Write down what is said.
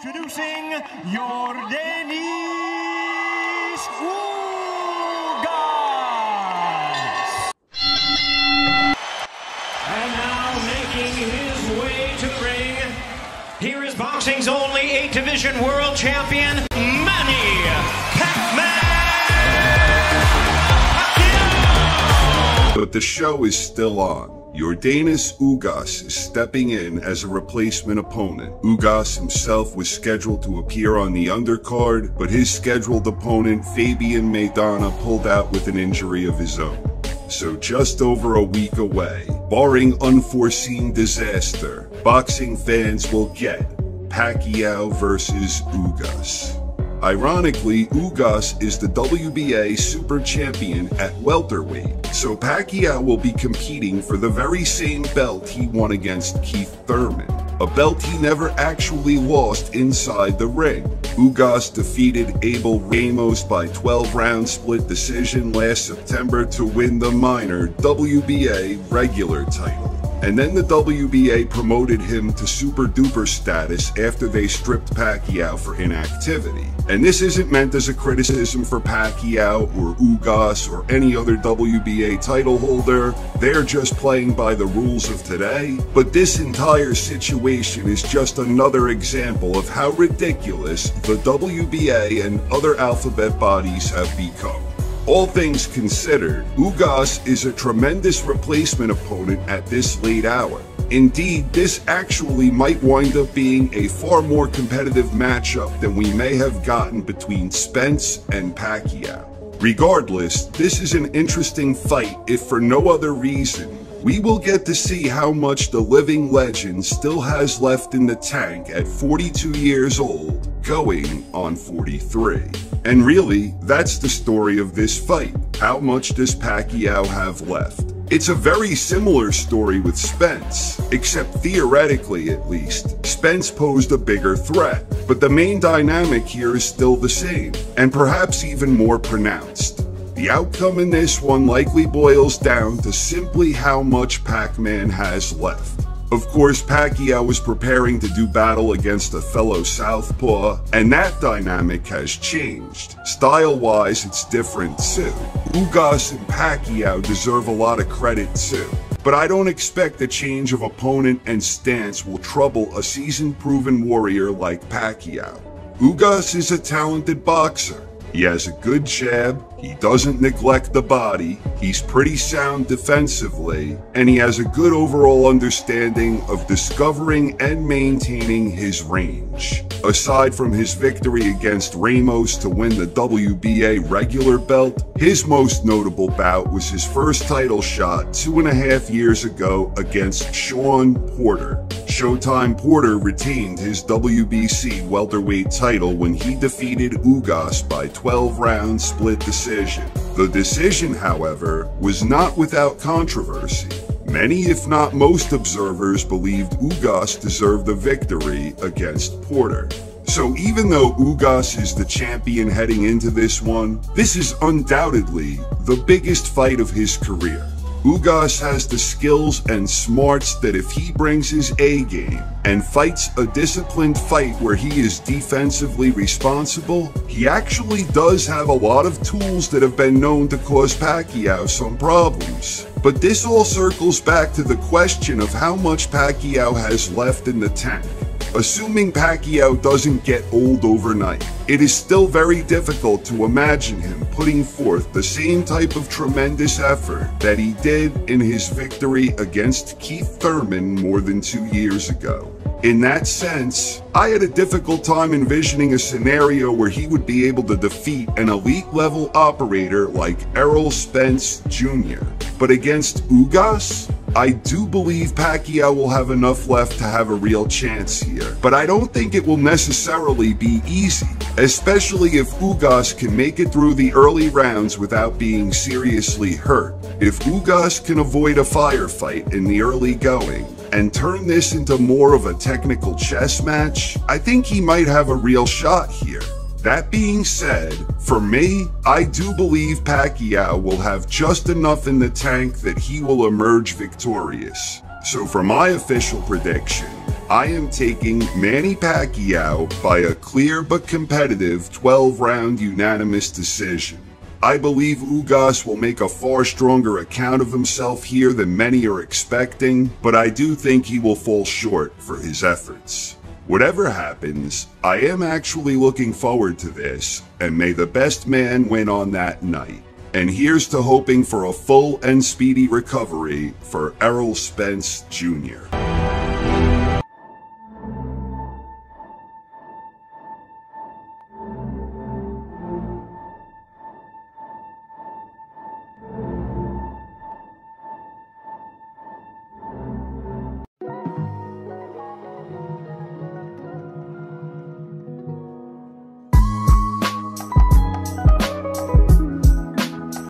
Introducing your Yordenis Ugas. And now making his way to the ring, here is boxing's only eight division world champion, Manny Pacquiao. But the show is still on. Yordenis Ugas is stepping in as a replacement opponent. Ugas himself was scheduled to appear on the undercard, but his scheduled opponent, Fabian Maidana, pulled out with an injury of his own. So just over a week away, barring unforeseen disaster, boxing fans will get Pacquiao versus Ugas. Ironically, Ugas is the WBA Super Champion at welterweight, so Pacquiao will be competing for the very same belt he won against Keith Thurman, a belt he never actually lost inside the ring. Ugas defeated Abel Ramos by 12-round split decision last September to win the minor WBA regular title. And then the WBA promoted him to super duper status after they stripped Pacquiao for inactivity. And this isn't meant as a criticism for Pacquiao or Ugas or any other WBA title holder. They're just playing by the rules of today. But this entire situation is just another example of how ridiculous the WBA and other alphabet bodies have become. All things considered, Ugas is a tremendous replacement opponent at this late hour. Indeed, this actually might wind up being a far more competitive matchup than we may have gotten between Spence and Pacquiao. Regardless, this is an interesting fight if for no other reason. We will get to see how much the living legend still has left in the tank at 42 years old, going on 43. And really, that's the story of this fight. How much does Pacquiao have left? It's a very similar story with Spence, except theoretically at least, Spence posed a bigger threat. But the main dynamic here is still the same, and perhaps even more pronounced. The outcome in this one likely boils down to simply how much Pac-Man has left. Of course, Pacquiao was preparing to do battle against a fellow Southpaw, and that dynamic has changed. Style-wise, it's different too. Ugas and Pacquiao deserve a lot of credit too. But I don't expect a change of opponent and stance will trouble a seasoned proven warrior like Pacquiao. Ugas is a talented boxer. He has a good jab, he doesn't neglect the body, he's pretty sound defensively, and he has a good overall understanding of discovering and maintaining his range. Aside from his victory against Ramos to win the WBA regular belt, his most notable bout was his first title shot two and a half years ago against Shawn Porter. Showtime Porter retained his WBC welterweight title when he defeated Ugas by 12 round split decision. The decision, however, was not without controversy. Many, if not most observers believed Ugas deserved the victory against Porter. So even though Ugas is the champion heading into this one, this is undoubtedly the biggest fight of his career. Ugas has the skills and smarts that if he brings his A game and fights a disciplined fight where he is defensively responsible, he actually does have a lot of tools that have been known to cause Pacquiao some problems. But this all circles back to the question of how much Pacquiao has left in the tank. Assuming Pacquiao doesn't get old overnight, it is still very difficult to imagine him putting forth the same type of tremendous effort that he did in his victory against Keith Thurman more than two years ago. In that sense, I had a difficult time envisioning a scenario where he would be able to defeat an elite level operator like Errol Spence Jr. But against Ugas, I do believe Pacquiao will have enough left to have a real chance here, but I don't think it will necessarily be easy, especially if Ugas can make it through the early rounds without being seriously hurt. If Ugas can avoid a firefight in the early going, and turn this into more of a technical chess match, I think he might have a real shot here. That being said, for me, I do believe Pacquiao will have just enough in the tank that he will emerge victorious. So for my official prediction, I am taking Manny Pacquiao by a clear but competitive 12 round unanimous decision. I believe Ugas will make a far stronger account of himself here than many are expecting, but I do think he will fall short for his efforts. Whatever happens, I am actually looking forward to this, and may the best man win on that night. And here's to hoping for a full and speedy recovery for Errol Spence Jr.